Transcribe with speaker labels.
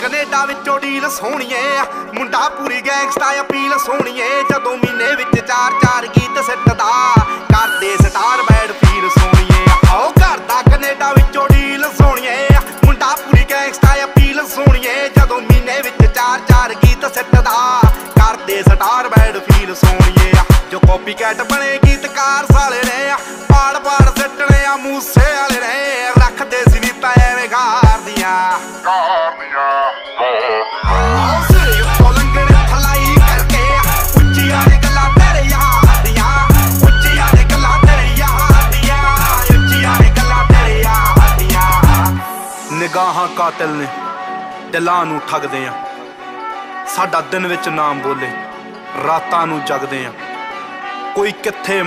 Speaker 1: ਕਰਦਾ ਕੈਨੇਡਾ ਵਿੱਚੋਂ ਡੀਲ ਸੋਹਣੀਏ। ਮੁੰਡਾ ਪੂਰੀ ਗੈਂਗਸਟਾ ਅਪੀਲ ਸੋਹਣੀਏ। ਜਦੋਂ ਮਹੀਨੇ ਵਿੱਚ ਚਾਰ ਚਾਰ ਗੀਤ ਸਿੱਟਦਾ ਕਰਦੇ ਸਟਾਰ ਬੈਡ ਫੀਲ ਸੋਹਣੀਏ। ਆਓ ਕਰਦਾ ਕੈਨੇਡਾ ਵਿੱਚੋਂ ਡੀਲ ਸੋਹਣੀਏ। ਮੁੰਡਾ ਪੂਰੀ ਗੈਂਗਸਟਾ ਅਪੀਲ ਸੋਹਣੀਏ। ਜਦੋਂ ਮਹੀਨੇ ਵਿੱਚ ਚਾਰ ਚਾਰ ਗੀਤ ਸਿੱਟਦਾ ਕਰਦੇ ਸਟਾਰ ਬੈਡ ਫੀਲ ਸੋਹਣੀਏ। ਜੋ ਕਾਪੀ ਕੈਟ ਬਣੇ ਗੀਤਕਾਰ ਸਾਲੇ ਨੇ, ਪਾੜ ਪਾੜ ਸਿੱਟਣੇ ਆ ਮੂਸੇ ਵਾਲੇ ਨੇ। ਰੱਖਦੇ ਸੀ ਵੀ ਪੈਵੇਂ ਗਾਰਦੀਆਂ ਦੀਆਂ। ਉੱਚੀਆਂ ਦੀਆਂ। ਨਿਗਾਹਾਂ ਕਾਤਲ ਨੇ, ਦਿਲਾਂ ਨੂੰ ਠੱਗਦੇ ਆ। ਸਾਡਾ ਦਿਨ ਵਿੱਚ ਨਾਮ ਬੋਲੇ, ਰਾਤਾਂ ਨੂੰ ਜਗਦੇ ਆ। ਕੋਈ ਕਿੱਥੇ